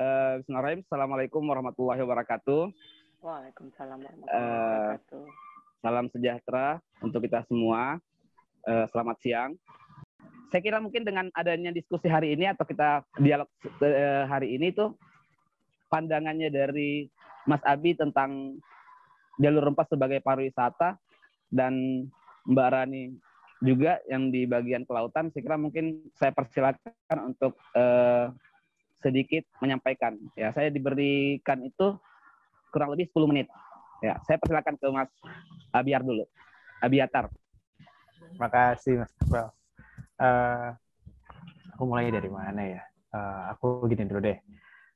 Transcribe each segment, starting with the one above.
Uh, Bismillahirrahmanirrahim. Assalamualaikum warahmatullahi wabarakatuh. Waalaikumsalam warahmatullahi wabarakatuh. Uh, salam sejahtera untuk kita semua. Uh, selamat siang. Saya kira mungkin dengan adanya diskusi hari ini atau kita dialog uh, hari ini tuh pandangannya dari Mas Abi tentang jalur rempah sebagai pariwisata dan Mbak Rani juga yang di bagian kelautan, saya kira mungkin saya persilakan untuk uh, sedikit menyampaikan. Ya, saya diberikan itu kurang lebih 10 menit. Ya, saya persilakan ke Mas Abiar dulu. Abiatar. Kasih Mas Iqbal. Uh, aku mulai dari mana ya? Uh, aku gini dulu deh.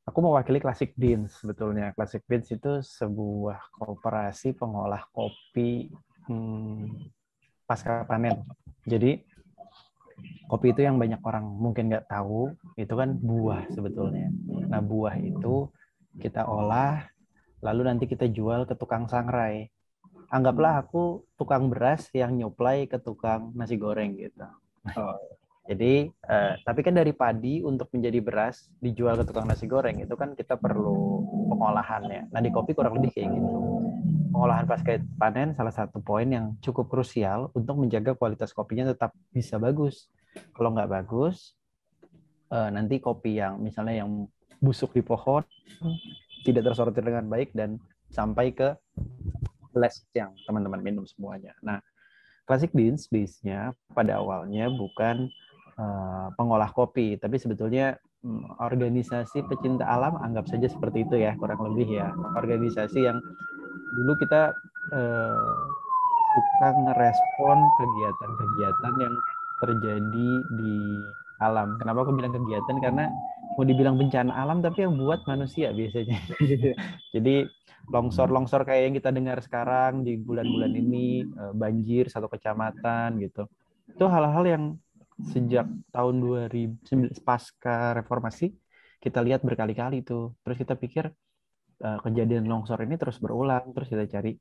Aku mewakili Classic Beans sebetulnya. Classic Beans itu sebuah kooperasi pengolah kopi hmm, pasca panen. Jadi kopi itu yang banyak orang mungkin nggak tahu itu kan buah sebetulnya. Nah buah itu kita olah lalu nanti kita jual ke tukang sangrai. Anggaplah aku tukang beras yang nyuplai ke tukang nasi goreng gitu. Oh. Jadi, eh, tapi kan dari padi untuk menjadi beras dijual ke tukang nasi goreng itu kan kita perlu pengolahannya. Nah di kopi kurang lebih kayak gitu. Pengolahan pasca panen salah satu poin yang cukup krusial untuk menjaga kualitas kopinya tetap bisa bagus. Kalau nggak bagus, eh, nanti kopi yang misalnya yang busuk di pohon tidak tersortir dengan baik dan sampai ke gelas yang teman-teman minum semuanya. Nah, Classic Beans base-nya pada awalnya bukan uh, pengolah kopi, tapi sebetulnya um, organisasi pecinta alam anggap saja seperti itu ya, kurang lebih ya. Organisasi yang dulu kita uh, suka ngerespon kegiatan-kegiatan yang terjadi di alam. Kenapa aku bilang kegiatan? Karena mau dibilang bencana alam tapi yang buat manusia biasanya. Jadi longsor-longsor kayak yang kita dengar sekarang di bulan-bulan ini eh, banjir satu kecamatan gitu. Itu hal-hal yang sejak tahun 2000 pasca reformasi kita lihat berkali-kali itu. Terus kita pikir eh, kejadian longsor ini terus berulang, terus kita cari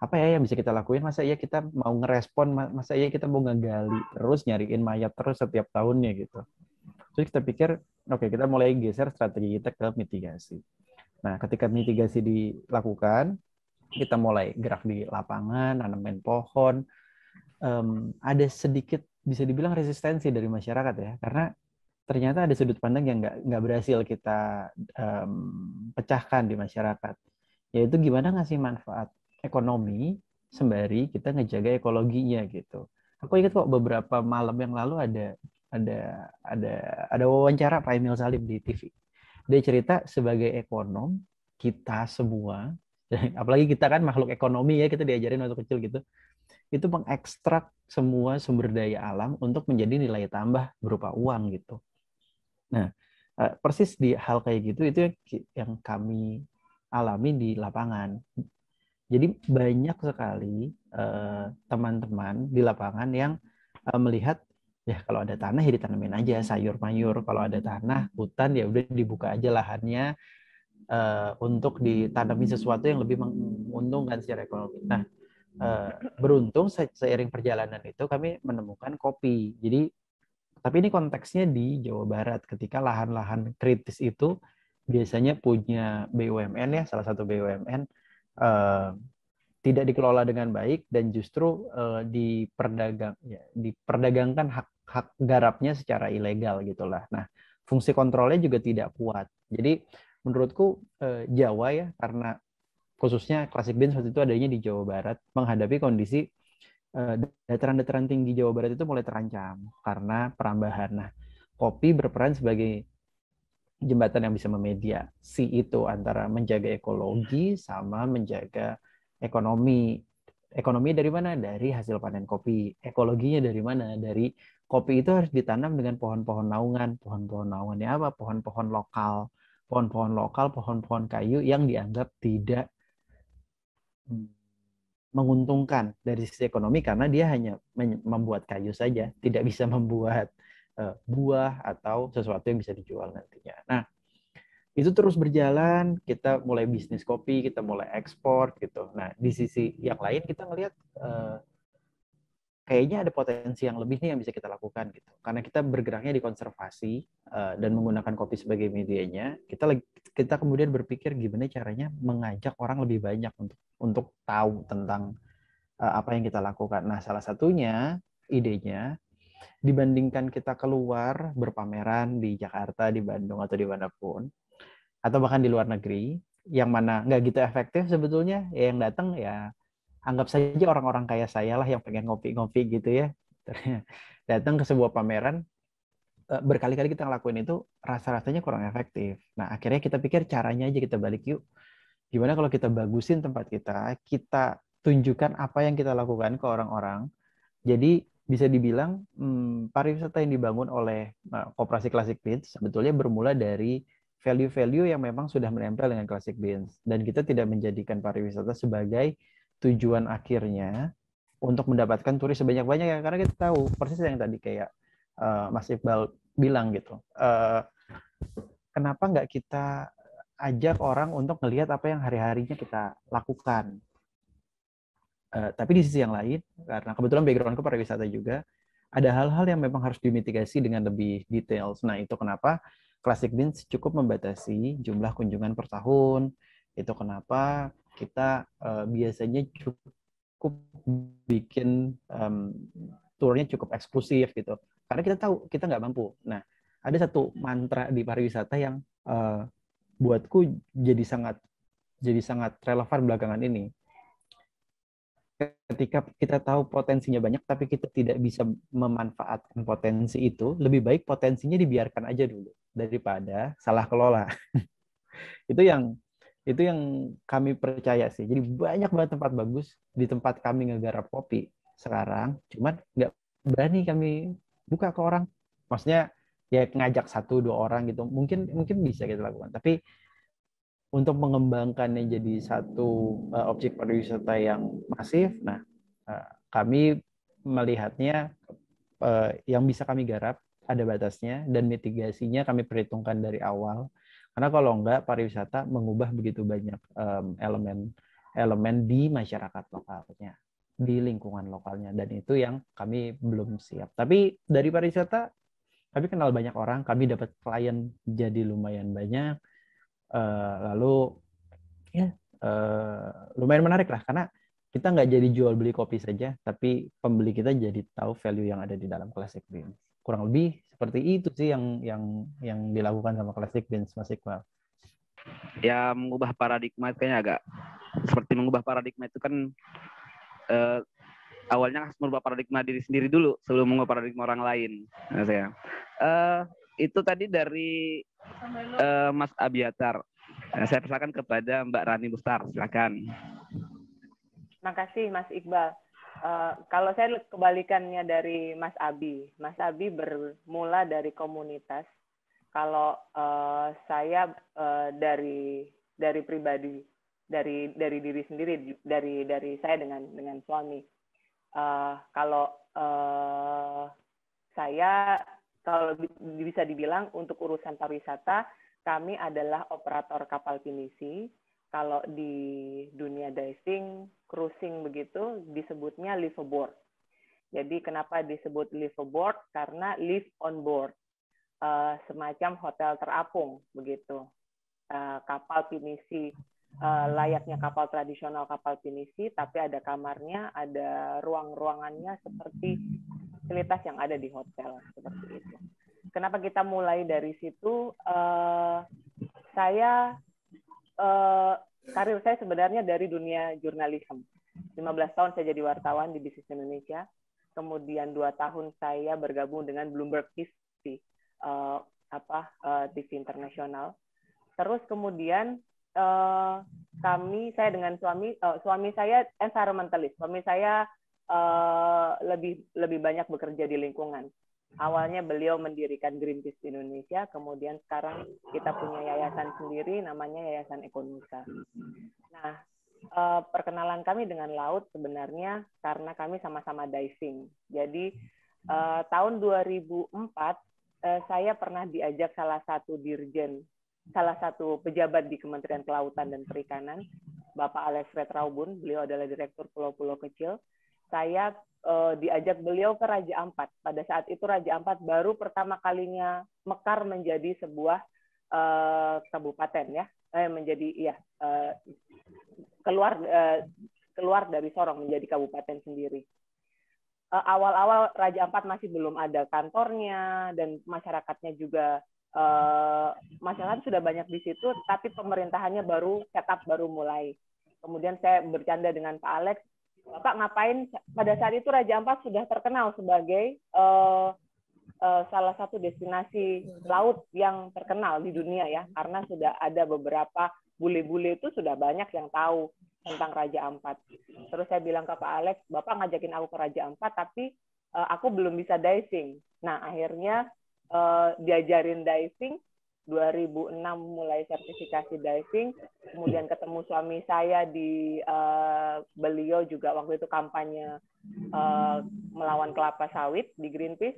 apa ya yang bisa kita lakuin? Masa iya kita mau ngerespon? Masa iya kita mau ngegali terus nyariin mayat terus setiap tahunnya gitu? Terus kita pikir oke kita mulai geser strategi kita ke mitigasi. Nah ketika mitigasi dilakukan kita mulai gerak di lapangan nanamin pohon um, ada sedikit bisa dibilang resistensi dari masyarakat ya. Karena ternyata ada sudut pandang yang nggak nggak berhasil kita um, pecahkan di masyarakat. Yaitu gimana ngasih manfaat ekonomi sembari kita ngejaga ekologinya gitu. Aku ingat kok beberapa malam yang lalu ada ada ada ada wawancara Pak Emil Salim di TV. Dia cerita sebagai ekonom kita semua, apalagi kita kan makhluk ekonomi ya kita diajarin waktu kecil gitu, itu mengekstrak semua sumber daya alam untuk menjadi nilai tambah berupa uang gitu. Nah, eh, persis di hal kayak gitu itu yang kami alami di lapangan. Jadi banyak sekali eh, teman-teman uh, di lapangan yang uh, melihat ya kalau ada tanah ya ditanamin aja sayur mayur, kalau ada tanah hutan ya udah dibuka aja lahannya uh, untuk ditanami sesuatu yang lebih menguntungkan secara ekonomi. Nah, uh, beruntung se seiring perjalanan itu kami menemukan kopi. Jadi tapi ini konteksnya di Jawa Barat ketika lahan-lahan kritis itu biasanya punya BUMN ya salah satu BUMN uh, tidak dikelola dengan baik dan justru uh, diperdagang ya, diperdagangkan hak hak garapnya secara ilegal gitulah. Nah, fungsi kontrolnya juga tidak kuat. Jadi menurutku uh, Jawa ya karena khususnya klasik beans waktu itu adanya di Jawa Barat menghadapi kondisi dataran-dataran uh, tinggi Jawa Barat itu mulai terancam karena perambahan. Nah, kopi berperan sebagai jembatan yang bisa memediasi itu antara menjaga ekologi sama menjaga ekonomi. Ekonomi dari mana? Dari hasil panen kopi. Ekologinya dari mana? Dari kopi itu harus ditanam dengan pohon-pohon naungan. Pohon-pohon naungannya apa? Pohon-pohon lokal. Pohon-pohon lokal, pohon-pohon kayu yang dianggap tidak hmm, menguntungkan dari sisi ekonomi karena dia hanya membuat kayu saja, tidak bisa membuat buah atau sesuatu yang bisa dijual nantinya. Nah, itu terus berjalan, kita mulai bisnis kopi, kita mulai ekspor gitu. Nah, di sisi yang lain kita ngelihat uh, kayaknya ada potensi yang lebih nih yang bisa kita lakukan gitu. Karena kita bergeraknya di konservasi uh, dan menggunakan kopi sebagai medianya, kita kita kemudian berpikir gimana caranya mengajak orang lebih banyak untuk untuk tahu tentang apa yang kita lakukan. Nah, salah satunya idenya dibandingkan kita keluar berpameran di Jakarta, di Bandung atau di mana pun, atau bahkan di luar negeri, yang mana nggak gitu efektif sebetulnya, ya yang datang ya anggap saja orang-orang kaya saya lah yang pengen ngopi-ngopi gitu ya datang ke sebuah pameran eh, berkali-kali kita ngelakuin itu rasa-rasanya kurang efektif. Nah akhirnya kita pikir caranya aja kita balik yuk. Gimana kalau kita bagusin tempat kita, kita tunjukkan apa yang kita lakukan ke orang-orang. Jadi bisa dibilang hmm, pariwisata yang dibangun oleh uh, Koperasi Classic Beans sebetulnya bermula dari value-value yang memang sudah menempel dengan Classic Beans. Dan kita tidak menjadikan pariwisata sebagai tujuan akhirnya untuk mendapatkan turis sebanyak banyak ya karena kita tahu persis yang tadi kayak uh, Mas Iqbal bilang gitu uh, kenapa nggak kita ajak orang untuk melihat apa yang hari-harinya kita lakukan uh, tapi di sisi yang lain karena kebetulan backgroundku pariwisata juga ada hal-hal yang memang harus dimitigasi dengan lebih detail. Nah itu kenapa Classic Beans cukup membatasi jumlah kunjungan per tahun. Itu kenapa kita uh, biasanya cukup bikin um, turnya cukup eksklusif gitu. Karena kita tahu kita nggak mampu. Nah ada satu mantra di pariwisata yang uh, buatku jadi sangat jadi sangat relevan belakangan ini ketika kita tahu potensinya banyak tapi kita tidak bisa memanfaatkan potensi itu lebih baik potensinya dibiarkan aja dulu daripada salah kelola itu yang itu yang kami percaya sih. Jadi banyak banget tempat bagus di tempat kami ngegarap kopi sekarang, cuman nggak berani kami buka ke orang. Maksudnya ya ngajak satu dua orang gitu, mungkin mungkin bisa kita lakukan. Tapi untuk mengembangkannya jadi satu uh, objek pariwisata yang masif, nah uh, kami melihatnya uh, yang bisa kami garap ada batasnya dan mitigasinya kami perhitungkan dari awal karena kalau enggak pariwisata mengubah begitu banyak um, elemen elemen di masyarakat lokalnya, di lingkungan lokalnya dan itu yang kami belum siap. Tapi dari pariwisata kami kenal banyak orang, kami dapat klien jadi lumayan banyak. Uh, lalu ya uh, lumayan menarik lah karena kita nggak jadi jual beli kopi saja, tapi pembeli kita jadi tahu value yang ada di dalam classic beans. Kurang lebih seperti itu sih yang yang yang dilakukan sama Classic Beans Mas Iqbal. Ya mengubah paradigma kayaknya agak seperti mengubah paradigma itu kan eh, awalnya harus merubah paradigma diri sendiri dulu sebelum mengubah paradigma orang lain. Saya. Eh, itu tadi dari eh, Mas Abiatar. Nah, saya persilakan kepada Mbak Rani Bustar. Silakan. Terima kasih Mas Iqbal. Uh, kalau saya kebalikannya dari Mas Abi, Mas Abi bermula dari komunitas. Kalau uh, saya uh, dari dari pribadi, dari dari diri sendiri, dari dari saya dengan dengan suami. Uh, kalau uh, saya kalau bisa dibilang untuk urusan pariwisata, kami adalah operator kapal pinisi kalau di dunia diving, cruising begitu disebutnya liveaboard. Jadi kenapa disebut liveaboard? Karena live on board, uh, semacam hotel terapung begitu. Uh, kapal pinisi uh, layaknya kapal tradisional kapal pinisi, tapi ada kamarnya, ada ruang-ruangannya seperti fasilitas yang ada di hotel seperti itu. Kenapa kita mulai dari situ? Uh, saya uh, karir saya sebenarnya dari dunia jurnalisme. 15 tahun saya jadi wartawan di Bisnis Indonesia. Kemudian dua tahun saya bergabung dengan Bloomberg TV, uh, apa uh, TV internasional. Terus kemudian uh, kami, saya dengan suami, uh, suami saya environmentalist. Suami saya uh, lebih lebih banyak bekerja di lingkungan. Awalnya beliau mendirikan Greenpeace Indonesia, kemudian sekarang kita punya yayasan sendiri namanya Yayasan Ekonusa. Nah, eh, perkenalan kami dengan laut sebenarnya karena kami sama-sama diving. Jadi eh, tahun 2004 eh, saya pernah diajak salah satu dirjen, salah satu pejabat di Kementerian Kelautan dan Perikanan, Bapak Alex Retraubun, beliau adalah direktur pulau-pulau kecil. Saya uh, diajak beliau ke Raja Ampat. Pada saat itu Raja Ampat baru pertama kalinya mekar menjadi sebuah uh, kabupaten ya, eh, menjadi ya uh, keluar uh, keluar dari Sorong menjadi kabupaten sendiri. Awal-awal Raja Ampat masih belum ada kantornya dan masyarakatnya juga uh, masyarakat sudah banyak di situ, tapi pemerintahannya baru setup baru mulai. Kemudian saya bercanda dengan Pak Alex, Bapak ngapain pada saat itu Raja Ampat sudah terkenal sebagai uh, uh, salah satu destinasi laut yang terkenal di dunia ya karena sudah ada beberapa bule-bule itu sudah banyak yang tahu tentang Raja Ampat. Terus saya bilang ke Pak Alex, Bapak ngajakin aku ke Raja Ampat tapi uh, aku belum bisa diving. Nah, akhirnya uh, diajarin diving 2006 mulai sertifikasi diving, kemudian ketemu suami saya di uh, beliau juga waktu itu kampanye uh, melawan kelapa sawit di Greenpeace.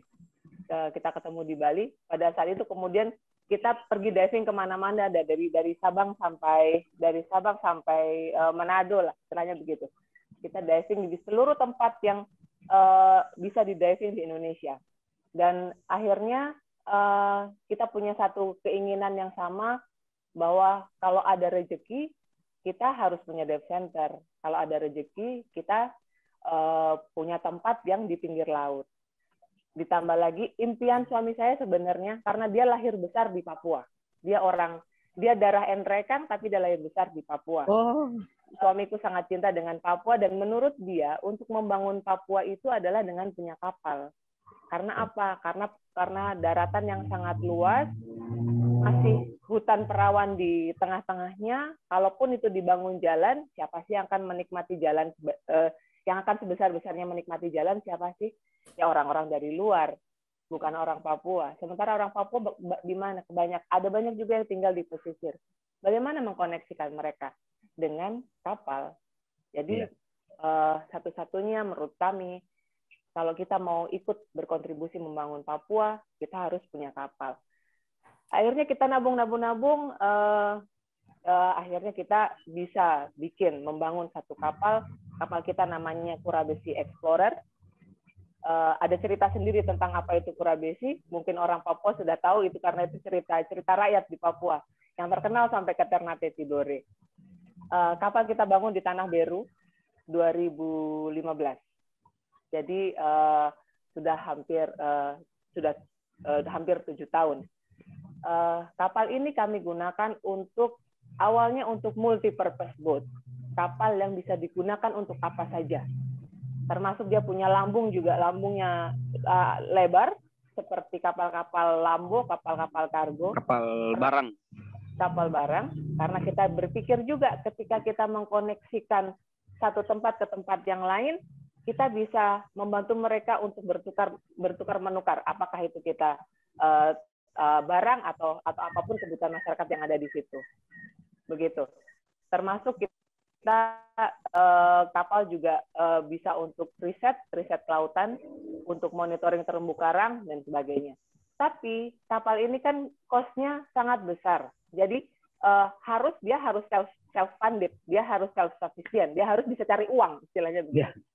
Uh, kita ketemu di Bali. Pada saat itu kemudian kita pergi diving ke mana-mana dari dari Sabang sampai dari Sabang sampai uh, Manado lah, istilahnya begitu. Kita diving di seluruh tempat yang uh, bisa di diving di Indonesia. Dan akhirnya uh, kita punya satu keinginan yang sama bahwa kalau ada rezeki kita harus punya dev center. Kalau ada rezeki kita uh, punya tempat yang di pinggir laut. Ditambah lagi impian suami saya sebenarnya karena dia lahir besar di Papua. Dia orang dia darah Enrekang tapi dia lahir besar di Papua. Oh. Suamiku sangat cinta dengan Papua dan menurut dia untuk membangun Papua itu adalah dengan punya kapal. Karena apa? Karena karena daratan yang sangat luas, masih hutan perawan di tengah-tengahnya. Kalaupun itu dibangun jalan, siapa sih yang akan menikmati jalan eh, yang akan sebesar-besarnya menikmati jalan siapa sih? Ya orang-orang dari luar, bukan orang Papua. Sementara orang Papua di mana? Banyak ada banyak juga yang tinggal di pesisir. Bagaimana mengkoneksikan mereka dengan kapal? Jadi yeah. uh, satu-satunya menurut kami kalau kita mau ikut berkontribusi membangun Papua, kita harus punya kapal. Akhirnya kita nabung-nabung-nabung, uh, uh, akhirnya kita bisa bikin membangun satu kapal. Kapal kita namanya Kurabesi Explorer. Uh, ada cerita sendiri tentang apa itu Kurabesi. Mungkin orang Papua sudah tahu itu karena itu cerita cerita rakyat di Papua yang terkenal sampai ke Ternate Tidore. Uh, kapal kita bangun di Tanah Beru 2015 jadi uh, sudah hampir uh, sudah uh, hampir tujuh tahun. Uh, kapal ini kami gunakan untuk awalnya untuk multi purpose boat, kapal yang bisa digunakan untuk apa saja. Termasuk dia punya lambung juga lambungnya uh, lebar seperti kapal-kapal lambo, kapal-kapal kargo, kapal barang. Kapal barang karena kita berpikir juga ketika kita mengkoneksikan satu tempat ke tempat yang lain, kita bisa membantu mereka untuk bertukar bertukar menukar. Apakah itu kita uh, uh, barang atau atau apa pun kebutuhan masyarakat yang ada di situ. Begitu. Termasuk kita uh, kapal juga bisa untuk riset riset kelautan untuk monitoring terumbu karang dan sebagainya. Tapi kapal ini kan costnya sangat besar. Jadi harus dia harus self self funded dia harus self sufficient dia harus bisa cari uang istilahnya begitu. Yeah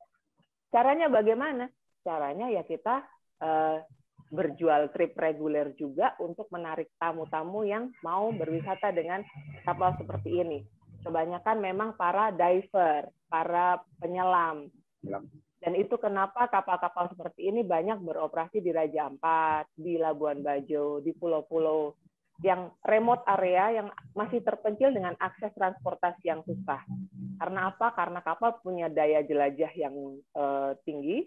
Caranya bagaimana? Caranya ya kita uh, berjual trip reguler juga untuk menarik tamu-tamu yang mau berwisata dengan kapal seperti ini. Kebanyakan memang para diver, para penyelam. Dan itu kenapa kapal-kapal seperti ini banyak beroperasi di Raja Ampat, di Labuan Bajo, di pulau-pulau yang remote area yang masih terpencil dengan akses transportasi yang susah. Karena apa? Karena kapal punya daya jelajah yang uh, tinggi,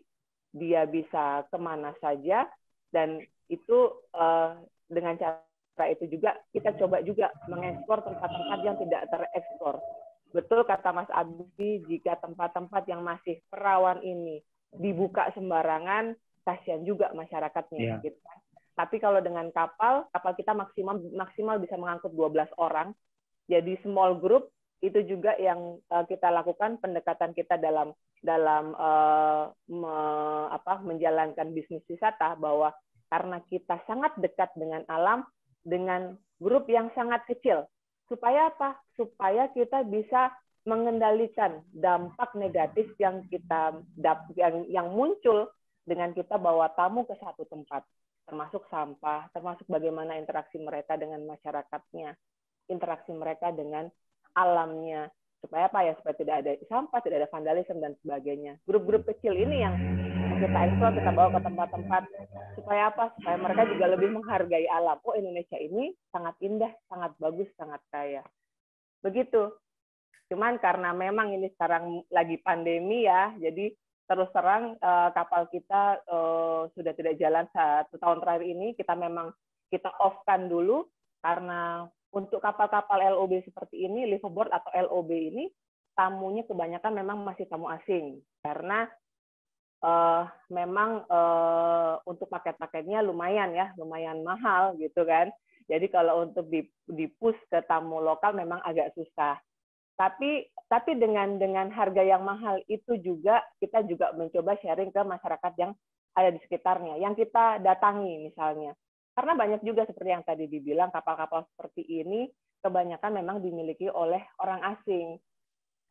dia bisa ke mana saja, dan itu uh, dengan cara itu juga kita coba juga mengekspor tempat-tempat yang tidak terekspor. Betul kata Mas Abi, jika tempat-tempat yang masih perawan ini dibuka sembarangan, kasihan juga masyarakatnya. Yeah. Gitu kan. Tapi kalau dengan kapal, kapal kita maksimal maksimal bisa mengangkut 12 orang. Jadi small group itu juga yang uh, kita lakukan pendekatan kita dalam dalam uh, me, apa menjalankan bisnis wisata bahwa karena kita sangat dekat dengan alam dengan grup yang sangat kecil supaya apa supaya kita bisa mengendalikan dampak negatif yang kita yang yang muncul dengan kita bawa tamu ke satu tempat, termasuk sampah, termasuk bagaimana interaksi mereka dengan masyarakatnya, interaksi mereka dengan alamnya, supaya apa ya supaya tidak ada sampah, tidak ada vandalisme dan sebagainya. Grup-grup kecil ini yang kita eksplor, kita bawa ke tempat-tempat supaya apa? Supaya mereka juga lebih menghargai alam. Oh Indonesia ini sangat indah, sangat bagus, sangat kaya. Begitu. Cuman karena memang ini sekarang lagi pandemi ya, jadi terus terang uh, kapal kita uh, sudah tidak jalan satu tahun terakhir ini. Kita memang kita off-kan dulu karena untuk kapal-kapal LOB seperti ini, liveaboard atau LOB ini, tamunya kebanyakan memang masih tamu asing karena uh, memang uh, untuk paket-paketnya lumayan ya, lumayan mahal gitu kan. Jadi kalau untuk di, di push ke tamu lokal memang agak susah. Tapi tapi dengan dengan harga yang mahal itu juga kita juga mencoba sharing ke masyarakat yang ada di sekitarnya, yang kita datangi misalnya. Karena banyak juga seperti yang tadi dibilang kapal-kapal seperti ini kebanyakan memang dimiliki oleh orang asing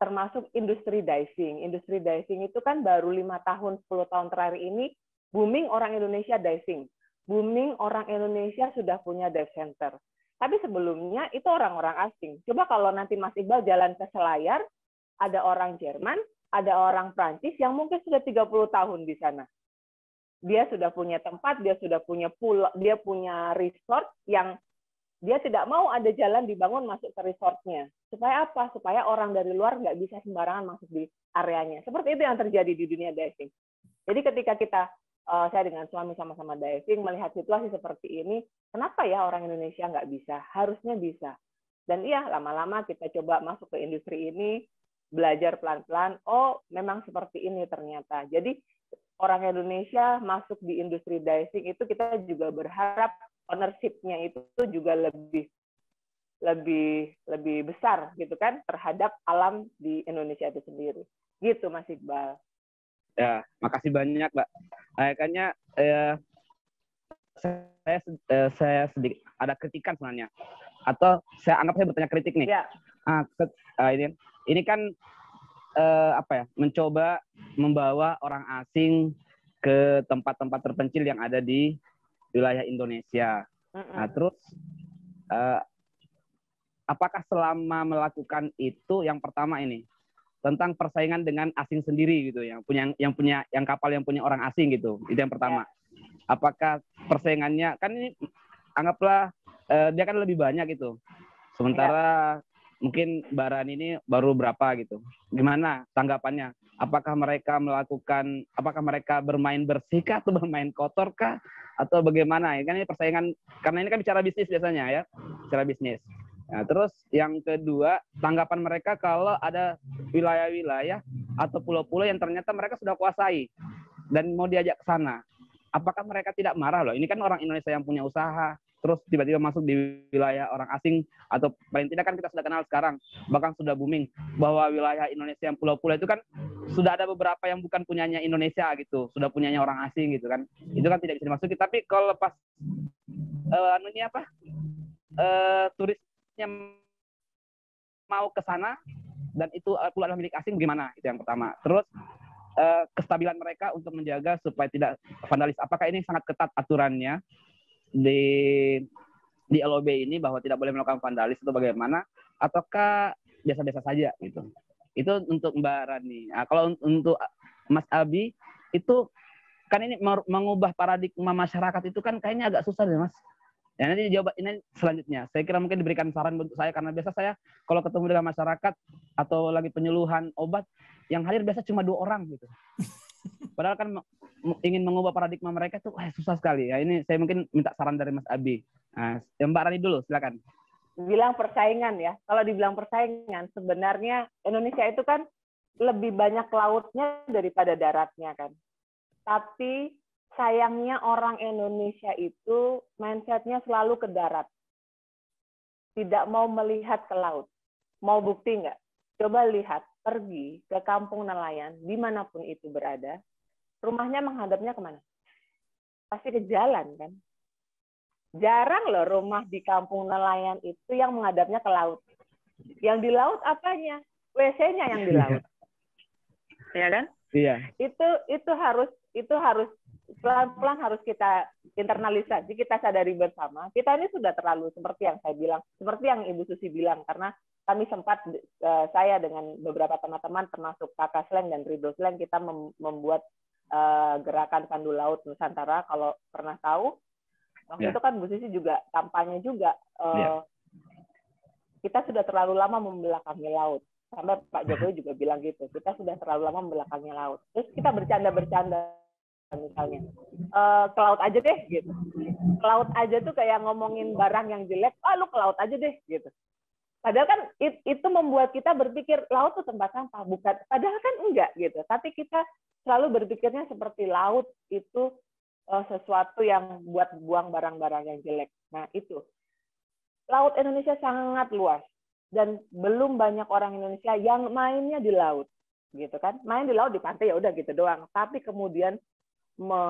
termasuk industri diving. Industri diving itu kan baru lima tahun, 10 tahun terakhir ini booming orang Indonesia diving. Booming orang Indonesia sudah punya dive center. Tapi sebelumnya itu orang-orang asing. Coba kalau nanti Mas Iqbal jalan ke Selayar, ada orang Jerman, ada orang Prancis yang mungkin sudah 30 tahun di sana. Dia sudah punya tempat, dia sudah punya pool, dia punya resort yang dia tidak mau ada jalan dibangun masuk ke resortnya. Supaya apa? Supaya orang dari luar nggak bisa sembarangan masuk di areanya. Seperti itu yang terjadi di dunia diving. Jadi ketika kita, uh, saya dengan suami sama-sama diving, melihat situasi seperti ini, kenapa ya orang Indonesia nggak bisa? Harusnya bisa. Dan iya, lama-lama kita coba masuk ke industri ini, belajar pelan-pelan, oh memang seperti ini ternyata. Jadi orang Indonesia masuk di industri diving itu kita juga berharap ownership-nya itu juga lebih lebih lebih besar gitu kan terhadap alam di Indonesia itu sendiri. Gitu Mas Iqbal. Ya, makasih banyak, Mbak. Kayaknya eh, saya eh, saya sedikit ada kritikan sebenarnya. Atau saya anggap saya bertanya kritik nih. Ya. Ah, ke, ah, ini ini kan eh, apa ya? Mencoba membawa orang asing ke tempat-tempat terpencil yang ada di wilayah Indonesia. Nah, terus uh, apakah selama melakukan itu yang pertama ini tentang persaingan dengan asing sendiri gitu yang punya yang punya yang kapal yang punya orang asing gitu. Itu yang pertama. Apakah persaingannya kan ini anggaplah uh, dia kan lebih banyak gitu. Sementara ya. mungkin baran ini baru berapa gitu. Gimana tanggapannya? Apakah mereka melakukan apakah mereka bermain bersih kah atau bermain kotor kah? Atau bagaimana? Ya kan ini persaingan karena ini kan bicara bisnis biasanya ya bicara bisnis nah, terus yang kedua tanggapan mereka kalau ada wilayah-wilayah atau pulau-pulau yang ternyata mereka sudah kuasai dan mau diajak ke sana. Apakah mereka tidak marah loh? Ini kan orang Indonesia yang punya usaha terus tiba-tiba masuk di wilayah orang asing atau paling tidak kan kita sudah kenal sekarang bahkan sudah booming bahwa wilayah Indonesia yang pulau-pulau itu kan sudah ada beberapa yang bukan punyanya Indonesia gitu sudah punyanya orang asing gitu kan. Itu kan tidak bisa dimasuki. Tapi kalau pas uh, anunya apa? Uh, turisnya mau ke sana dan itu pulau adalah milik asing gimana itu yang pertama terus uh, kestabilan mereka untuk menjaga supaya tidak vandalis apakah ini sangat ketat aturannya di di LOB ini bahwa tidak boleh melakukan vandalis atau bagaimana ataukah biasa-biasa saja gitu. Itu untuk Mbak Rani. Nah, kalau untuk Mas Abi itu kan ini mengubah paradigma masyarakat itu kan kayaknya agak susah deh Mas. Ya nanti jawab ini selanjutnya. Saya kira mungkin diberikan saran untuk saya karena biasa saya kalau ketemu dengan masyarakat atau lagi penyuluhan obat yang hadir biasa cuma dua orang gitu. Padahal kan ingin mengubah paradigma mereka tuh wah, susah sekali. Ya ini saya mungkin minta saran dari Mas Abi. Nah, ya Mbak Rani dulu, silakan. Bilang persaingan ya. Kalau dibilang persaingan, sebenarnya Indonesia itu kan lebih banyak lautnya daripada daratnya kan. Tapi sayangnya orang Indonesia itu mindsetnya selalu ke darat. Tidak mau melihat ke laut. Mau bukti nggak? Coba lihat, pergi ke kampung nelayan, di mana pun itu berada, rumahnya menghadapnya ke mana? Pasti ke jalan kan? Jarang loh rumah di kampung nelayan itu yang menghadapnya ke laut. Yang di laut apanya? WC-nya yang di laut. ya kan? Iya. Itu itu harus itu harus pelan-pelan harus kita internalisasi, kita sadari bersama. Kita ini sudah terlalu seperti yang saya bilang, seperti yang Ibu Susi bilang, karena kami sempat uh, saya dengan beberapa teman-teman termasuk Kakak Sleng dan Ridho Sleng kita mem membuat uh, gerakan Pandu Laut Nusantara. Kalau pernah tahu, waktu yeah. itu kan Bu Susi juga kampanye juga. Uh, yeah. Kita sudah terlalu lama membelakangi laut sampai Pak Jokowi juga bilang gitu kita sudah terlalu lama membelakangi laut terus kita bercanda-bercanda misalnya. Uh, ke laut aja deh gitu. Ke laut aja tuh kayak ngomongin barang yang jelek ah lu ke laut aja deh gitu. Padahal kan it, itu membuat kita berpikir laut tuh tempat sampah bukan. Padahal kan enggak gitu. Tapi kita selalu berpikirnya seperti laut itu uh, sesuatu yang buat buang barang-barang yang jelek. Nah itu. Laut Indonesia sangat luas. Dan belum banyak orang Indonesia yang mainnya di laut gitu kan. Main di laut di pantai ya udah gitu doang. Tapi kemudian me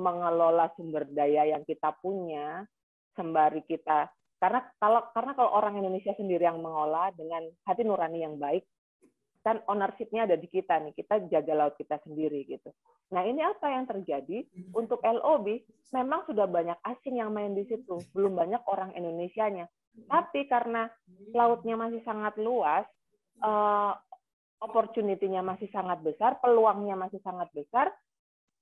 mengelola sumber daya yang kita punya sembari kita karena kalau karena kalau orang Indonesia sendiri yang mengolah dengan hati nurani yang baik kan ownership-nya ada di kita nih kita jaga laut kita sendiri gitu. Nah ini apa yang terjadi? Untuk LOB memang sudah banyak asing yang main di situ belum banyak orang Indonesia-nya. Tapi karena lautnya masih sangat luas uh, opportunity-nya masih sangat besar peluangnya masih sangat besar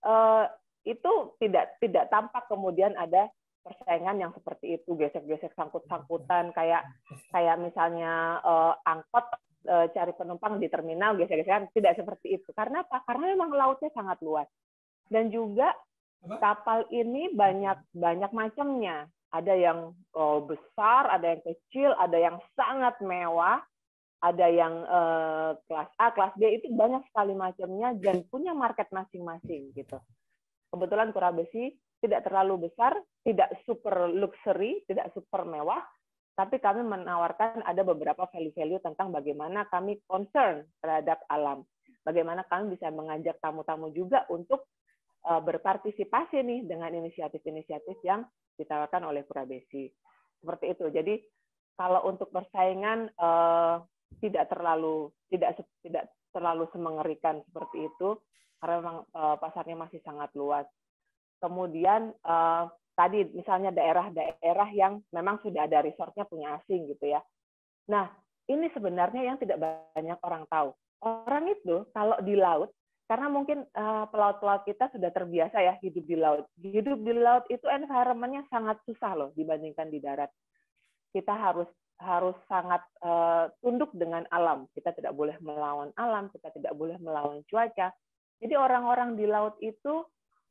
uh, itu tidak tidak tampak kemudian ada persaingan yang seperti itu gesek-gesek sangkut-sangkutan kayak kayak misalnya uh, angkot uh, cari penumpang di terminal gesek-gesekan tidak seperti itu. Karena apa? Karena memang lautnya sangat luas. Dan juga kapal ini banyak banyak macamnya. Ada yang oh, besar ada yang kecil ada yang sangat mewah ada yang uh, kelas A, kelas B itu banyak sekali macamnya dan punya market masing-masing gitu. Kebetulan Kura Besi tidak terlalu besar, tidak super luxury, tidak super mewah, tapi kami menawarkan ada beberapa value-value tentang bagaimana kami concern terhadap alam. Bagaimana kami bisa mengajak tamu-tamu juga untuk uh, berpartisipasi nih dengan inisiatif-inisiatif yang ditawarkan oleh Kura Besi. Seperti itu. Jadi kalau untuk persaingan uh, tidak terlalu tidak tidak terlalu semengerikan seperti itu karena memang uh, pasarnya masih sangat luas. Kemudian uh, tadi misalnya daerah-daerah yang memang sudah ada resortnya punya asing gitu ya. Nah, ini sebenarnya yang tidak banyak orang tahu. Orang itu kalau di laut karena mungkin uh, pelaut-pelaut kita sudah terbiasa ya hidup di laut. Hidup di laut itu environment-nya sangat susah loh dibandingkan di darat. Kita harus harus sangat uh, tunduk dengan alam. Kita tidak boleh melawan alam, kita tidak boleh melawan cuaca. Jadi orang-orang di laut itu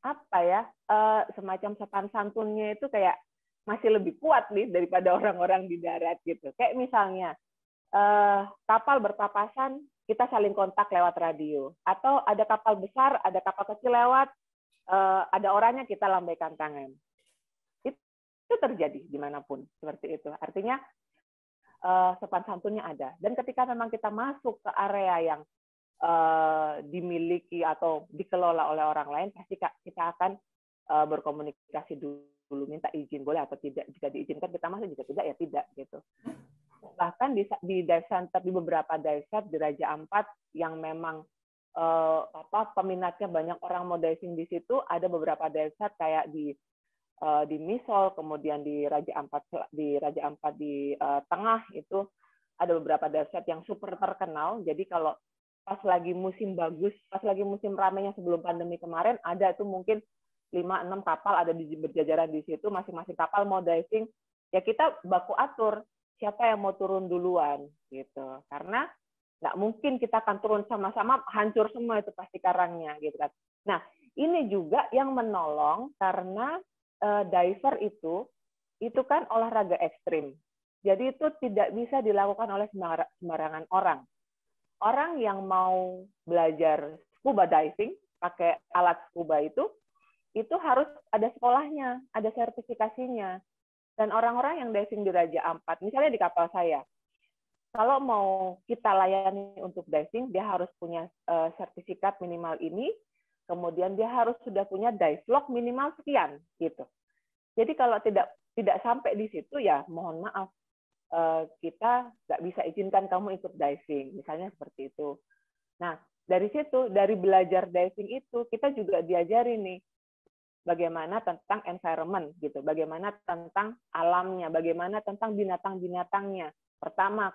apa ya uh, semacam sopan santunnya itu kayak masih lebih kuat nih daripada orang-orang di darat gitu. Kayak misalnya uh, kapal berpapasan kita saling kontak lewat radio atau ada kapal besar, ada kapal kecil lewat, uh, ada orangnya kita lambaikan tangan. Itu terjadi di mana pun seperti itu. Artinya uh, sopan santunnya ada. Dan ketika memang kita masuk ke area yang uh, dimiliki atau dikelola oleh orang lain, pasti kita akan uh, berkomunikasi dulu, minta izin boleh atau tidak. Jika diizinkan kita masuk, jika tidak ya tidak gitu. Bahkan di, di dive center di beberapa dive set di Raja Ampat yang memang uh, apa peminatnya banyak orang mau diving di situ, ada beberapa dive set kayak di uh, di Misol, kemudian di Raja Ampat di Raja Ampat di uh, tengah itu ada beberapa daset yang super terkenal. Jadi kalau pas lagi musim bagus, pas lagi musim ramenya sebelum pandemi kemarin, ada tuh mungkin 5-6 kapal ada di berjajaran di situ, masing-masing kapal mau diving, ya kita baku atur siapa yang mau turun duluan gitu. Karena nggak mungkin kita akan turun sama-sama hancur semua itu pasti karangnya gitu kan. Nah, ini juga yang menolong karena uh, diver itu itu kan olahraga ekstrim. Jadi itu tidak bisa dilakukan oleh sembarangan orang. Orang yang mau belajar scuba diving pakai alat scuba itu itu harus ada sekolahnya, ada sertifikasinya. Dan orang-orang yang diving di Raja Ampat, misalnya di kapal saya, kalau mau kita layani untuk diving, dia harus punya uh, sertifikat minimal ini, kemudian dia harus sudah punya dive log minimal sekian gitu. Jadi kalau tidak tidak sampai di situ ya mohon maaf uh, kita nggak bisa izinkan kamu ikut diving, misalnya seperti itu. Nah, dari situ, dari belajar diving itu, kita juga diajari nih bagaimana tentang environment gitu, bagaimana tentang alamnya, bagaimana tentang binatang-binatangnya. Pertama,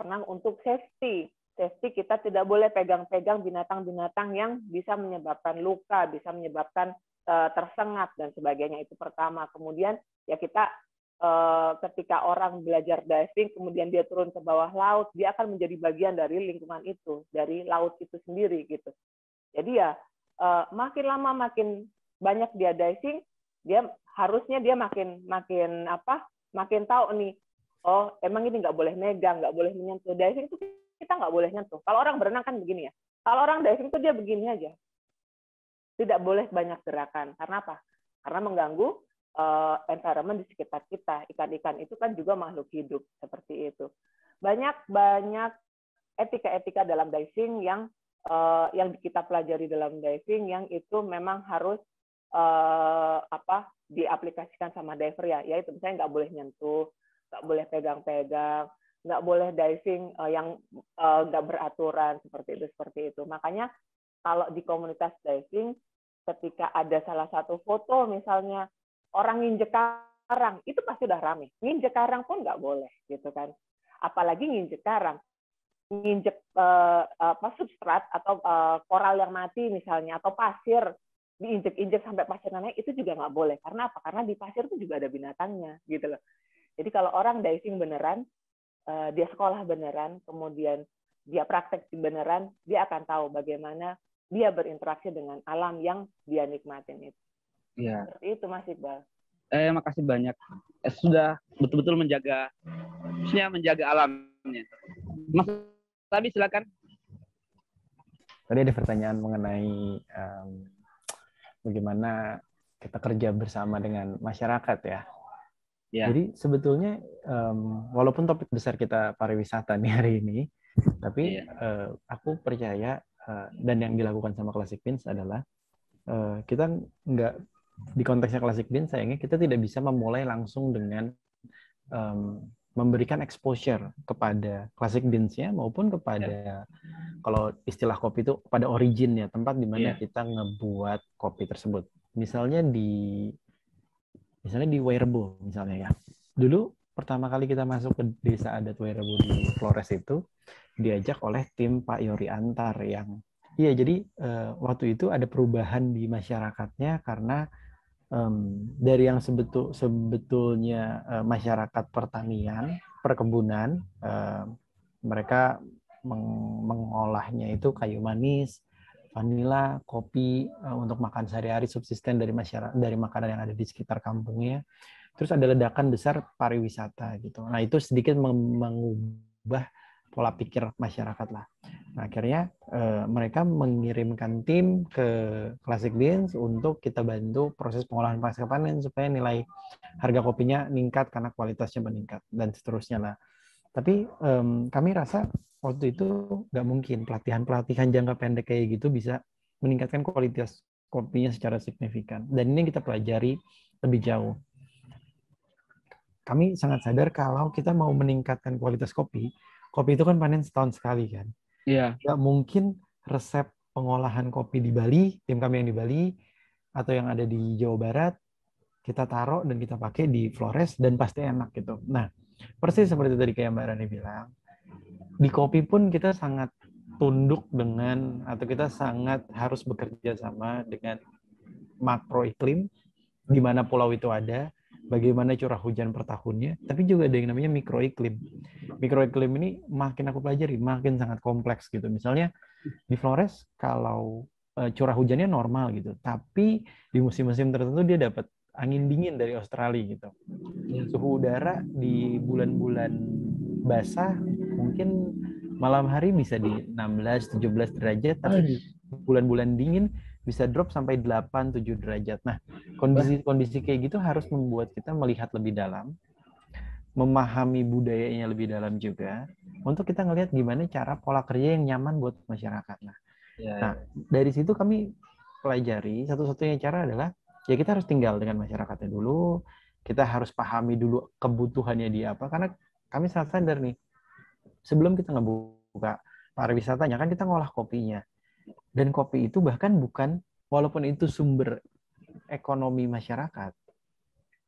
karena untuk safety, safety kita tidak boleh pegang-pegang binatang-binatang yang bisa menyebabkan luka, bisa menyebabkan uh, tersengat dan sebagainya itu pertama. Kemudian ya kita uh, ketika orang belajar diving kemudian dia turun ke bawah laut, dia akan menjadi bagian dari lingkungan itu, dari laut itu sendiri gitu. Jadi ya uh, makin lama makin banyak dia diving, dia harusnya dia makin makin apa? makin tahu nih oh emang ini nggak boleh megang, nggak boleh menyentuh. Diving itu kita nggak boleh nyentuh. Kalau orang berenang kan begini ya. Kalau orang diving itu dia begini aja. Tidak boleh banyak gerakan. Karena apa? Karena mengganggu uh, environment di sekitar kita. Ikan-ikan itu kan juga makhluk hidup seperti itu. Banyak banyak etika-etika dalam diving yang uh, yang kita pelajari dalam diving yang itu memang harus uh, apa diaplikasikan sama diver ya, yaitu misalnya nggak boleh nyentuh, nggak boleh pegang-pegang, nggak boleh diving uh, yang uh, nggak beraturan seperti itu seperti itu. Makanya kalau di komunitas diving ketika ada salah satu foto misalnya orang nginjek karang itu pasti udah rame. Nginjek karang pun nggak boleh gitu kan. Apalagi nginjek karang. Nginjek uh, apa substrat atau uh, koral yang mati misalnya atau pasir. Diinjek-injek sampai pasir naik itu juga nggak boleh. Karena apa? Karena di pasir itu juga ada binatangnya gitu loh. Jadi kalau orang diving beneran uh, dia sekolah beneran, kemudian dia praktek beneran, dia akan tahu bagaimana dia berinteraksi dengan alam yang dia nikmatin itu. Iya. Seperti itu Mas Iqbal. Eh, makasih banyak. Eh, sudah betul-betul menjaga, maksudnya menjaga alamnya. Mas Tabi silakan. Tadi ada pertanyaan mengenai um, bagaimana kita kerja bersama dengan masyarakat ya. Ya. Jadi sebetulnya um, walaupun topik besar kita pariwisata nih hari ini, tapi ya. uh, aku percaya uh, dan yang dilakukan sama Classic Beans adalah uh, kita nggak di konteksnya Classic Beans sayangnya kita tidak bisa memulai langsung dengan um, memberikan exposure kepada Classic Beans-nya maupun kepada ya. kalau istilah kopi itu pada originnya tempat di mana ya. kita ngebuat kopi tersebut. Misalnya di misalnya di Werebo misalnya ya. Dulu pertama kali kita masuk ke desa adat Werebo di Flores itu diajak oleh tim Pak Yori Antar yang iya jadi uh, waktu itu ada perubahan di masyarakatnya karena um, dari yang sebetul sebetulnya uh, masyarakat pertanian perkebunan uh, mereka meng mengolahnya itu kayu manis vanila, kopi uh, untuk makan sehari-hari subsisten dari masyarakat dari makanan yang ada di sekitar kampungnya. Terus ada ledakan besar pariwisata gitu. Nah, itu sedikit mengubah pola pikir masyarakat lah. Nah, akhirnya uh, mereka mengirimkan tim ke Classic Beans untuk kita bantu proses pengolahan pasca panen supaya nilai harga kopinya meningkat karena kualitasnya meningkat dan seterusnya lah. Tapi um, kami rasa waktu itu nggak mungkin pelatihan-pelatihan jangka pendek kayak gitu bisa meningkatkan kualitas kopinya secara signifikan. Dan ini kita pelajari lebih jauh. Kami sangat sadar kalau kita mau meningkatkan kualitas kopi, kopi itu kan panen setahun sekali kan. Iya. Yeah. Nggak mungkin resep pengolahan kopi di Bali, tim kami yang di Bali, atau yang ada di Jawa Barat, kita taruh dan kita pakai di Flores dan pasti enak gitu. Nah, persis seperti tadi kayak Mbak Rani bilang, di kopi pun kita sangat tunduk dengan atau kita sangat harus bekerja sama dengan makro iklim di mana pulau itu ada, bagaimana curah hujan per tahunnya, tapi juga ada yang namanya mikro iklim. Mikro iklim ini makin aku pelajari, makin sangat kompleks gitu. Misalnya di Flores kalau uh, curah hujannya normal gitu, tapi di musim-musim tertentu dia dapat angin dingin dari Australia gitu. Suhu udara di bulan-bulan basah mungkin malam hari bisa di 16 17 derajat tapi di bulan-bulan dingin bisa drop sampai 8 7 derajat. Nah, kondisi-kondisi kayak gitu harus membuat kita melihat lebih dalam, memahami budayanya lebih dalam juga untuk kita ngelihat gimana cara pola kerja yang nyaman buat masyarakat. Nah, ya, nah dari situ kami pelajari satu-satunya cara adalah ya kita harus tinggal dengan masyarakatnya dulu. Kita harus pahami dulu kebutuhannya dia apa. Karena kami sangat sadar nih sebelum kita ngebuka pariwisatanya kan kita ngolah kopinya. Dan kopi itu bahkan bukan walaupun itu sumber ekonomi masyarakat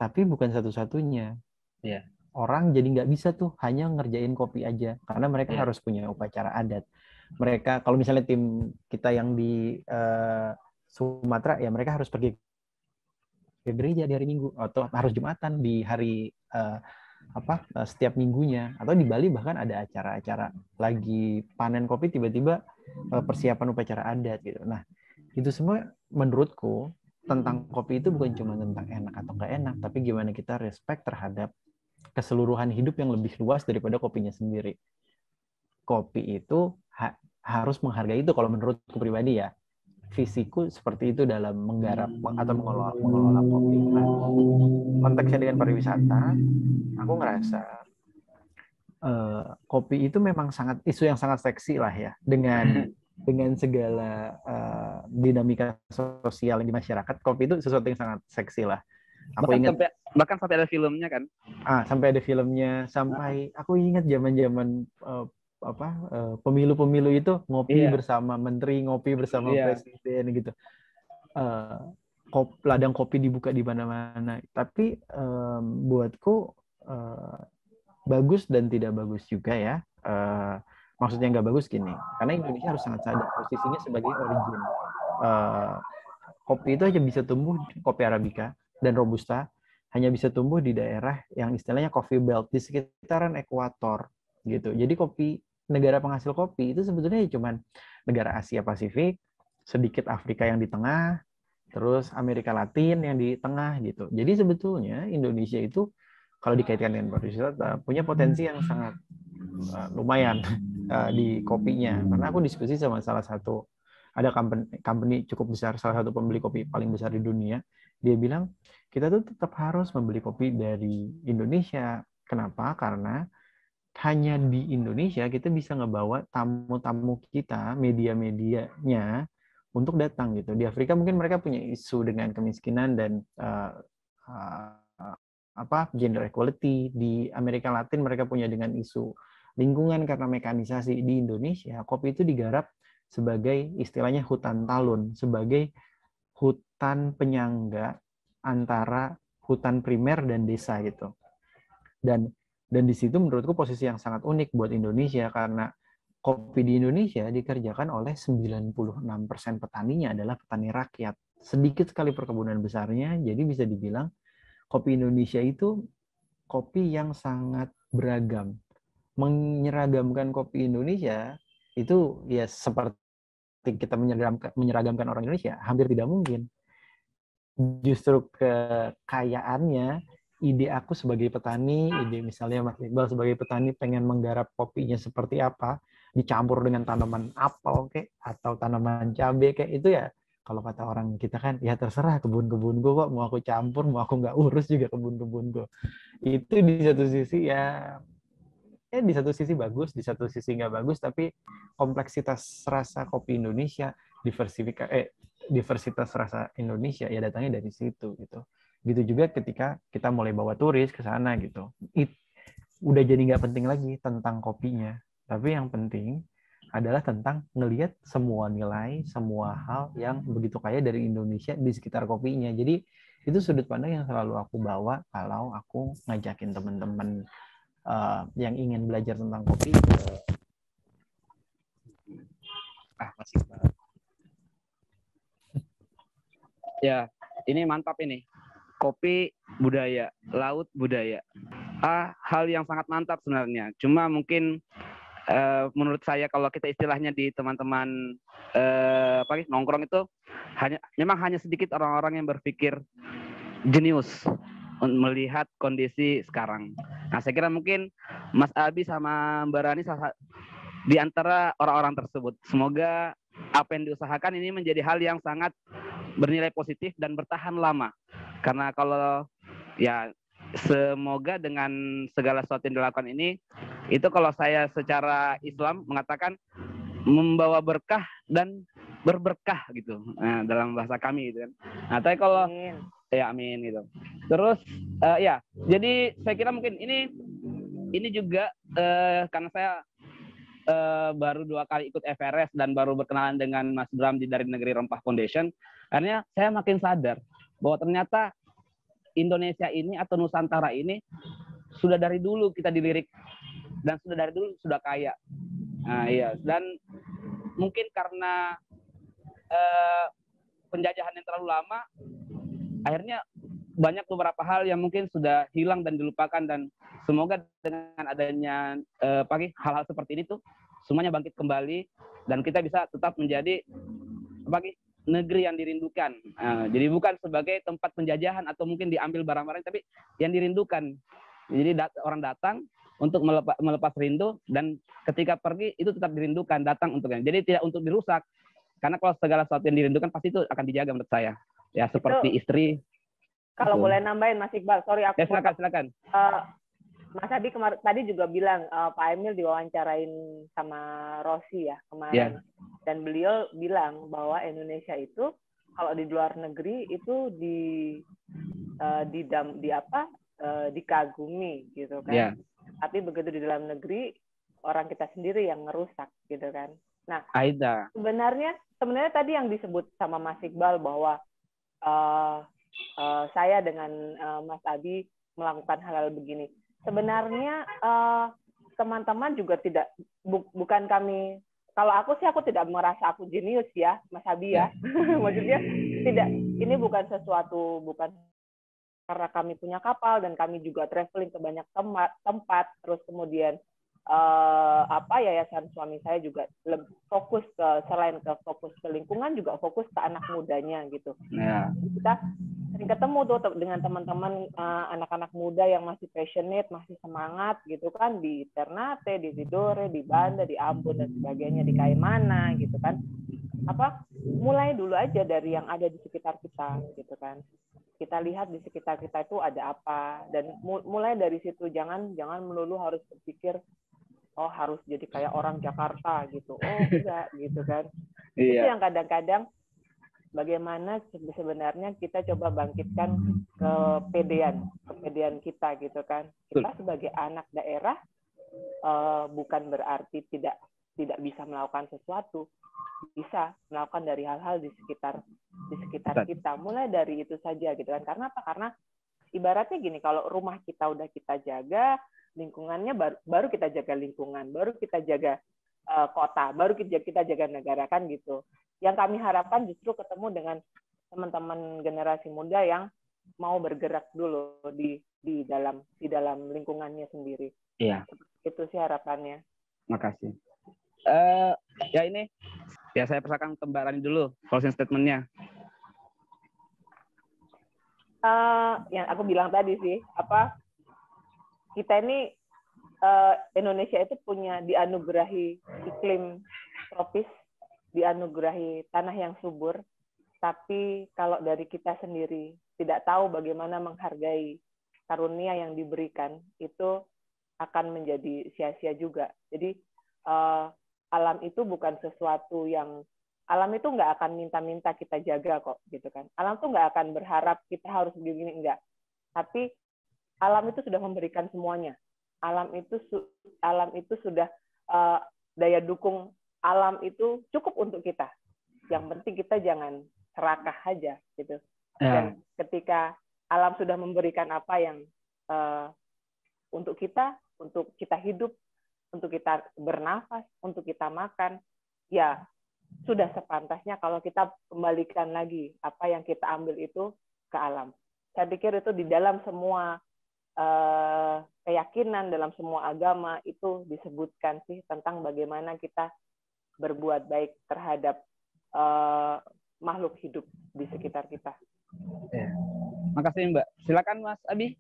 tapi bukan satu-satunya. Yeah. orang jadi nggak bisa tuh hanya ngerjain kopi aja karena mereka yeah. harus punya upacara adat. Mereka kalau misalnya tim kita yang di uh, Sumatera ya mereka harus pergi gereja di hari Minggu atau harus Jumatan di hari uh, apa uh, setiap minggunya atau di Bali bahkan ada acara-acara lagi panen kopi tiba-tiba uh, persiapan upacara adat gitu. Nah, itu semua menurutku tentang kopi itu bukan cuma tentang enak atau enggak enak, tapi gimana kita respect terhadap keseluruhan hidup yang lebih luas daripada kopinya sendiri. Kopi itu ha harus menghargai itu kalau menurutku pribadi ya visiku seperti itu dalam menggarap atau mengelola, mengelola kopi. Nah, konteksnya dengan pariwisata, aku ngerasa uh, kopi itu memang sangat isu yang sangat seksi lah ya dengan dengan segala uh, dinamika sosial di masyarakat. Kopi itu sesuatu yang sangat seksi lah. Aku bahkan ingat sampai, bahkan sampai ada filmnya kan? Ah, sampai ada filmnya, sampai aku ingat zaman-zaman uh, apa uh, pemilu-pemilu itu ngopi yeah. bersama menteri, ngopi bersama yeah. presiden gitu. Uh, kop, ladang kopi dibuka di mana-mana. Tapi um, buatku uh, bagus dan tidak bagus juga ya. Uh, maksudnya nggak bagus gini, karena Indonesia harus sangat sadar posisinya sebagai origin. Uh, kopi itu hanya bisa tumbuh kopi arabica dan robusta hanya bisa tumbuh di daerah yang istilahnya coffee belt di sekitaran ekuator gitu. Jadi kopi negara penghasil kopi itu sebetulnya cuma negara Asia Pasifik, sedikit Afrika yang di tengah, terus Amerika Latin yang di tengah gitu. Jadi sebetulnya Indonesia itu kalau dikaitkan dengan pariwisata punya potensi yang sangat uh, lumayan uh, di kopinya. Karena aku diskusi sama salah satu ada company, company cukup besar, salah satu pembeli kopi paling besar di dunia. Dia bilang kita tuh tetap harus membeli kopi dari Indonesia. Kenapa? Karena hanya di Indonesia kita bisa ngebawa tamu-tamu kita, media-medianya untuk datang gitu. Di Afrika mungkin mereka punya isu dengan kemiskinan dan uh, uh, apa gender equality. Di Amerika Latin mereka punya dengan isu lingkungan karena mekanisasi. Di Indonesia kopi itu digarap sebagai istilahnya hutan talun, sebagai hutan penyangga antara hutan primer dan desa gitu. Dan dan di situ menurutku posisi yang sangat unik buat Indonesia karena kopi di Indonesia dikerjakan oleh 96% petaninya adalah petani rakyat. Sedikit sekali perkebunan besarnya, jadi bisa dibilang kopi Indonesia itu kopi yang sangat beragam. Menyeragamkan kopi Indonesia itu ya seperti kita menyeragamkan, menyeragamkan orang Indonesia hampir tidak mungkin. Justru kekayaannya ide aku sebagai petani, ide misalnya Mas Iqbal sebagai petani pengen menggarap kopinya seperti apa, dicampur dengan tanaman apel kayak atau tanaman cabai kayak itu ya kalau kata orang kita kan ya terserah kebun-kebun gue kok mau aku campur mau aku nggak urus juga kebun-kebun gue itu di satu sisi ya ya di satu sisi bagus di satu sisi nggak bagus tapi kompleksitas rasa kopi Indonesia diversifikasi eh diversitas rasa Indonesia ya datangnya dari situ gitu gitu juga ketika kita mulai bawa turis ke sana gitu. It, udah jadi nggak penting lagi tentang kopinya. Tapi yang penting adalah tentang ngelihat semua nilai semua hal yang begitu kaya dari Indonesia di sekitar kopinya. Jadi itu sudut pandang yang selalu aku bawa kalau aku ngajakin teman-teman uh, yang ingin belajar tentang kopi ah masih ya ini mantap ini kopi budaya, laut budaya. Ah, hal yang sangat mantap sebenarnya. Cuma mungkin uh, menurut saya kalau kita istilahnya di teman-teman uh, apa nongkrong itu hanya memang hanya sedikit orang-orang yang berpikir jenius melihat kondisi sekarang. Nah, saya kira mungkin Mas Abi sama Mbak Rani di antara orang-orang tersebut. Semoga apa yang diusahakan ini menjadi hal yang sangat bernilai positif dan bertahan lama. Karena kalau ya semoga dengan segala sesuatu yang dilakukan ini itu kalau saya secara Islam mengatakan membawa berkah dan berberkah gitu nah, dalam bahasa kami gitu kan. Nah, tapi kalau amin. ya amin gitu. Terus uh, ya, jadi saya kira mungkin ini ini juga uh, karena saya uh, baru dua kali ikut Everest dan baru berkenalan dengan Mas Bram di dari Negeri Rempah Foundation, akhirnya saya makin sadar bahwa ternyata Indonesia ini atau Nusantara ini sudah dari dulu kita dilirik dan sudah dari dulu sudah kaya. Nah, iya dan mungkin karena uh, penjajahan yang terlalu lama, akhirnya banyak beberapa hal yang mungkin sudah hilang dan dilupakan dan semoga dengan adanya uh, pagi hal-hal seperti ini tuh semuanya bangkit kembali dan kita bisa tetap menjadi pagi negeri yang dirindukan. Uh, jadi bukan sebagai tempat penjajahan atau mungkin diambil barang-barang tapi yang dirindukan. Jadi dat orang datang untuk melepas, melepas rindu dan ketika pergi itu tetap dirindukan datang untuknya. Jadi tidak untuk dirusak. Karena kalau segala sesuatu yang dirindukan pasti itu akan dijaga menurut saya. Ya seperti itu, istri, kalau boleh nambahin Mas Iqbal, sorry aku. Ya, silakan, silakan. Uh, Mas Adi kemar tadi juga bilang uh, Pak Emil diwawancarain sama Rossi ya kemarin, yeah. dan beliau bilang bahwa Indonesia itu kalau di luar negeri itu di uh, di dam di apa uh, dikagumi gitu kan. Yeah. Tapi begitu di dalam negeri orang kita sendiri yang ngerusak gitu kan. Nah, Aida. sebenarnya sebenarnya tadi yang disebut sama Mas Iqbal bahwa uh, uh, saya dengan uh, Mas Abi melakukan hal-hal begini. Sebenarnya eh, teman-teman juga tidak bu, bukan kami kalau aku sih aku tidak merasa aku jenius ya Mas Abi ya. ya. Maksudnya tidak ini bukan sesuatu bukan karena kami punya kapal dan kami juga traveling ke banyak tempat tempat terus kemudian uh, apa yayasan suami saya juga lebih fokus ke selain ke fokus ke lingkungan juga fokus ke anak mudanya gitu. Ya. Kita sering ketemu tuh dengan teman-teman uh, anak-anak muda yang masih passionate, masih semangat gitu kan di Ternate, di Tidore, di Banda, di Ambon dan sebagainya di Kaimana gitu kan. Apa mulai dulu aja dari yang ada di sekitar kita gitu kan kita lihat di sekitar kita itu ada apa dan mulai dari situ jangan jangan melulu harus berpikir oh harus jadi kayak orang Jakarta gitu oh enggak gitu kan iya. itu yang kadang-kadang bagaimana sebenarnya kita coba bangkitkan kepedean kepedean kita gitu kan. Kita sebagai anak daerah uh, bukan berarti tidak tidak bisa melakukan sesuatu. Bisa melakukan dari hal-hal di sekitar di sekitar kita. Mulai dari itu saja gitu kan. Karena apa? Karena ibaratnya gini kalau rumah kita udah kita jaga lingkungannya baru, baru kita jaga lingkungan, baru kita jaga uh, kota, baru kita, kita jaga negara kan gitu. Yang kami harapkan justru ketemu dengan teman-teman generasi muda yang mau bergerak dulu di di dalam di dalam lingkungannya sendiri. Iya. Itu sih harapannya. Makasih. Uh, ya ini ya saya persilakan kembali dulu closing statementnya. Uh, yang aku bilang tadi sih apa kita ini uh, Indonesia itu punya dianugerahi iklim tropis, dianugerahi tanah yang subur, tapi kalau dari kita sendiri tidak tahu bagaimana menghargai karunia yang diberikan, itu akan menjadi sia-sia juga. Jadi uh, alam itu bukan sesuatu yang alam itu nggak akan minta-minta kita jaga kok gitu kan. Alam tuh nggak akan berharap kita harus begini enggak. Tapi alam itu sudah memberikan semuanya. Alam itu alam itu sudah uh, daya dukung alam itu cukup untuk kita. Yang penting kita jangan serakah aja gitu. Ya. Dan ketika alam sudah memberikan apa yang uh, untuk kita, untuk kita hidup, untuk kita bernafas, untuk kita makan, ya sudah sepantasnya kalau kita kembalikan lagi apa yang kita ambil itu ke alam. Saya pikir itu di dalam semua uh, keyakinan dalam semua agama itu disebutkan sih tentang bagaimana kita berbuat baik terhadap uh, makhluk hidup di sekitar kita. Ya. Makasih Mbak. Silakan Mas Abi.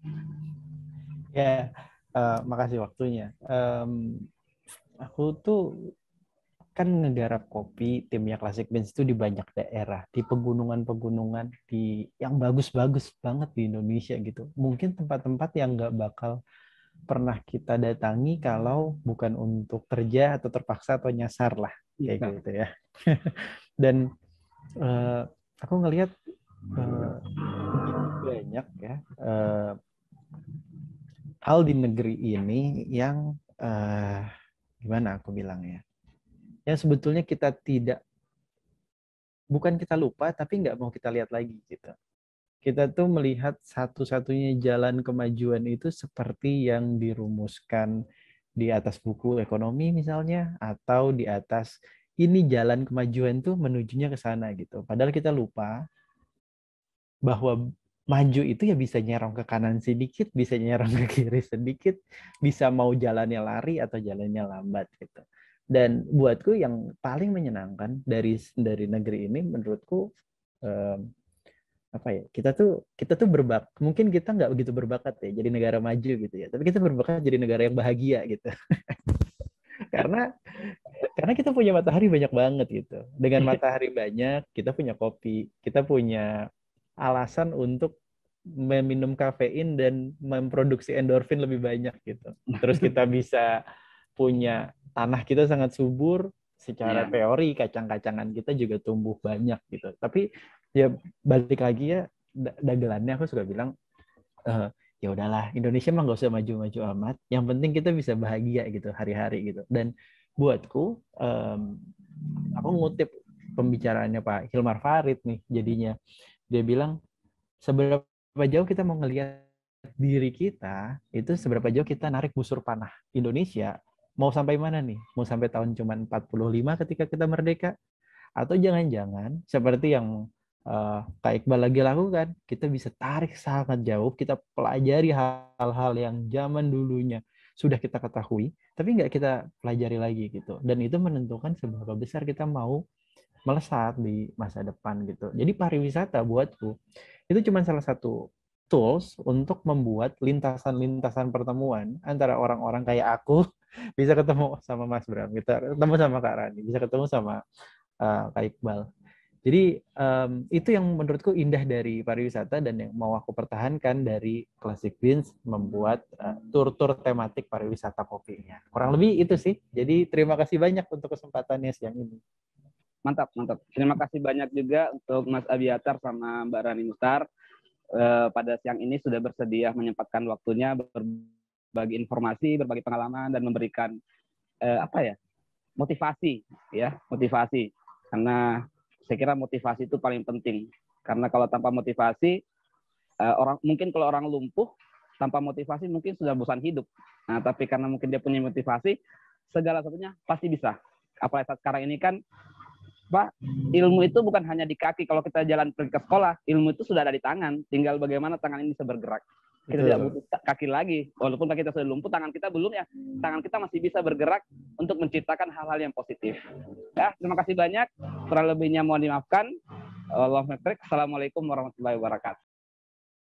Ya, uh, makasih waktunya. Um, aku tuh kan ngegarap kopi timnya Classic Beans itu di banyak daerah di pegunungan-pegunungan di yang bagus-bagus banget di Indonesia gitu mungkin tempat-tempat yang nggak bakal pernah kita datangi kalau bukan untuk kerja atau terpaksa atau nyasar lah kayak nah. gitu ya. Dan uh, aku ngelihat uh, banyak ya uh, hal di negeri ini yang uh, gimana aku bilang ya. Yang sebetulnya kita tidak bukan kita lupa tapi nggak mau kita lihat lagi gitu. Kita tuh melihat satu-satunya jalan kemajuan itu seperti yang dirumuskan di atas buku ekonomi misalnya atau di atas ini jalan kemajuan tuh menujunya ke sana gitu. Padahal kita lupa bahwa maju itu ya bisa nyerong ke kanan sedikit, bisa nyerong ke kiri sedikit, bisa mau jalannya lari atau jalannya lambat gitu. Dan buatku yang paling menyenangkan dari dari negeri ini menurutku um, apa ya kita tuh kita tuh berbak mungkin kita nggak begitu berbakat ya jadi negara maju gitu ya tapi kita berbakat jadi negara yang bahagia gitu. Karena karena kita punya matahari banyak banget gitu. Dengan matahari banyak kita punya kopi kita punya alasan untuk meminum kafein dan memproduksi endorfin lebih banyak gitu. Terus kita bisa punya tanah kita sangat subur secara yeah. teori kacang-kacangan kita juga tumbuh banyak gitu. Tapi ya balik lagi ya dagelannya aku suka bilang uh, ya udahlah Indonesia mah gak usah maju-maju amat. Yang penting kita bisa bahagia gitu hari-hari gitu. Dan buatku um, aku ngutip pembicaraannya Pak Hilmar Farid nih jadinya. Dia bilang seberapa jauh kita mau ngelihat diri kita itu seberapa jauh kita narik busur panah Indonesia? Mau sampai mana nih? Mau sampai tahun cuman 45 ketika kita merdeka? Atau jangan-jangan seperti yang uh, Kak Iqbal lagi lakukan, kita bisa tarik sangat jauh, kita pelajari hal-hal yang zaman dulunya sudah kita ketahui, tapi nggak kita pelajari lagi gitu. Dan itu menentukan seberapa besar kita mau melesat di masa depan gitu. Jadi pariwisata buatku itu cuma salah satu tools untuk membuat lintasan-lintasan pertemuan antara orang-orang kayak aku bisa ketemu sama Mas Bram, kita ketemu sama Kak Rani, bisa ketemu sama uh, Kak Iqbal. Jadi um, itu yang menurutku indah dari pariwisata dan yang mau aku pertahankan dari Classic Beans membuat uh, tur-tur tematik pariwisata kopinya. Kurang lebih itu sih. Jadi terima kasih banyak untuk kesempatannya siang ini. Mantap, mantap. Terima kasih banyak juga untuk Mas Abiatar sama Mbak Rani Mutar uh, pada siang ini sudah bersedia menyempatkan waktunya berbagi informasi, berbagi pengalaman dan memberikan uh, apa ya motivasi ya motivasi karena saya kira motivasi itu paling penting karena kalau tanpa motivasi uh, orang mungkin kalau orang lumpuh tanpa motivasi mungkin sudah bosan hidup nah tapi karena mungkin dia punya motivasi segala sesuatunya pasti bisa apalagi saat sekarang ini kan Pak, ilmu itu bukan hanya di kaki. Kalau kita jalan pergi ke sekolah, ilmu itu sudah ada di tangan. Tinggal bagaimana tangan ini bisa bergerak. Kita tidak butuh kaki lagi. Walaupun kaki kita sudah lumpuh, tangan kita belum ya. Tangan kita masih bisa bergerak untuk menciptakan hal-hal yang positif. Ya, terima kasih banyak. Kurang lebihnya mohon dimaafkan. Allah Assalamualaikum warahmatullahi wabarakatuh.